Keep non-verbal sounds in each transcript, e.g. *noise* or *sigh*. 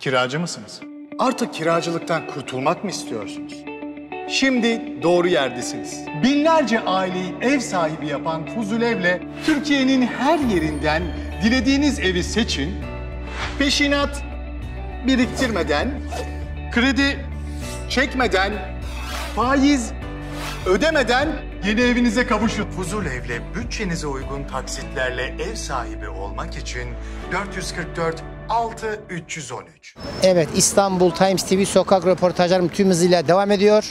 Kiracı mısınız? Artık kiracılıktan kurtulmak mı istiyorsunuz? Şimdi doğru yerdesiniz. Binlerce aileyi ev sahibi yapan Fuzulev'le Türkiye'nin her yerinden dilediğiniz evi seçin. Peşinat biriktirmeden, kredi çekmeden, faiz ödemeden yeni evinize kavuşun. Fuzulev'le bütçenize uygun taksitlerle ev sahibi olmak için 444 6 313. Evet İstanbul Times TV sokak röportajlarım tüm hızıyla devam ediyor.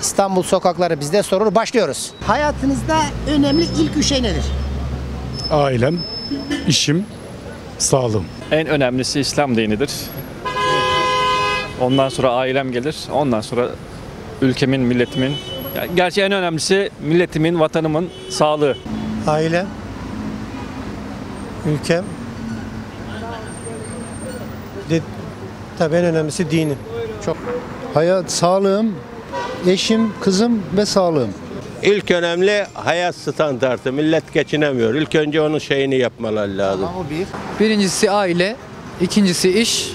İstanbul sokakları bizde sorur. Başlıyoruz. Hayatınızda önemli ilk üç şey nedir? Ailem, işim, sağlığım. En önemlisi İslam dinidir. Ondan sonra ailem gelir. Ondan sonra ülkemin, milletimin. Gerçi en önemlisi milletimin, vatanımın sağlığı. Ailem, ülkem, de, tabii en önemlisi dinim. Hayat, sağlığım, eşim, kızım ve sağlığım. İlk önemli hayat standartı. Millet geçinemiyor. İlk önce onun şeyini yapmaları lazım. Ama o bir. Birincisi aile, ikincisi iş,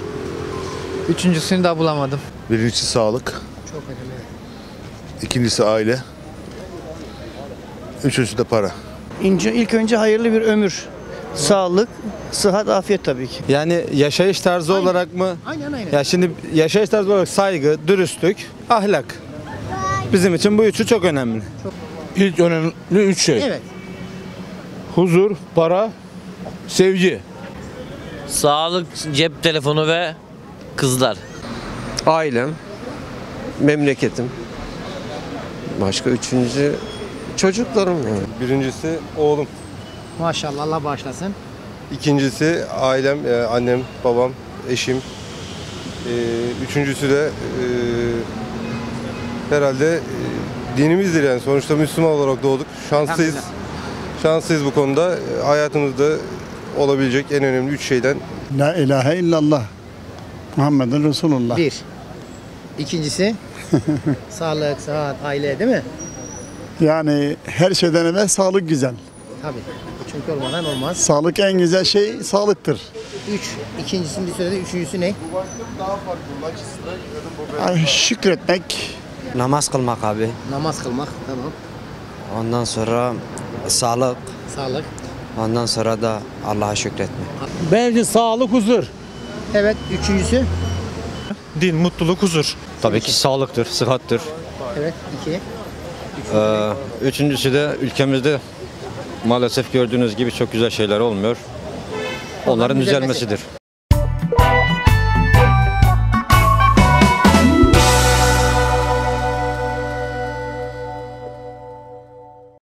üçüncüsünü daha bulamadım. Birincisi sağlık, Çok önemli. ikincisi aile, üçüncüsü de para. İnce, ilk önce hayırlı bir ömür. Sağlık, sıhhat, afiyet tabii ki. Yani yaşayış tarzı olarak mı? Aynen aynen. Ya şimdi yaşayış tarzı olarak saygı, dürüstlük, ahlak. Bizim için bu üçü çok önemli. İlk önemli üç şey. Evet. Huzur, para, sevgi. Sağlık, cep telefonu ve kızlar. Ailem, memleketim. Başka üçüncü çocuklarım yani. Birincisi oğlum. Maşallah Allah bağışlasın. İkincisi ailem, e, annem, babam, eşim. E, Üçüncüsü de e, herhalde e, dinimizdir yani. Sonuçta Müslüman olarak doğduk. Şanslıyız. Şanslıyız bu konuda. E, Hayatımızda olabilecek en önemli üç şeyden La ilahe illallah. Muhammedun Resulullah. Bir. İkincisi *laughs* sağlık, sıhhat, aile değil mi? Yani her şeyden evvel sağlık güzel. Tabii. Çünkü olmadan olmaz. Sağlık en güzel şey sağlıktır. Üç. İkincisini bir söyledi. Üçüncüsü ne? Ay, Şükretmek, Namaz kılmak abi. Namaz kılmak. Tamam. Ondan sonra sağlık. Sağlık. Ondan sonra da Allah'a şükretmek. Bence sağlık, huzur. Evet. Üçüncüsü. Din, mutluluk, huzur. Tabii ki sağlıktır, sıhhattır. Evet. iki. Ee, üçüncüsü de ülkemizde maalesef gördüğünüz gibi çok güzel şeyler olmuyor. Onların düzelmesi. düzelmesidir.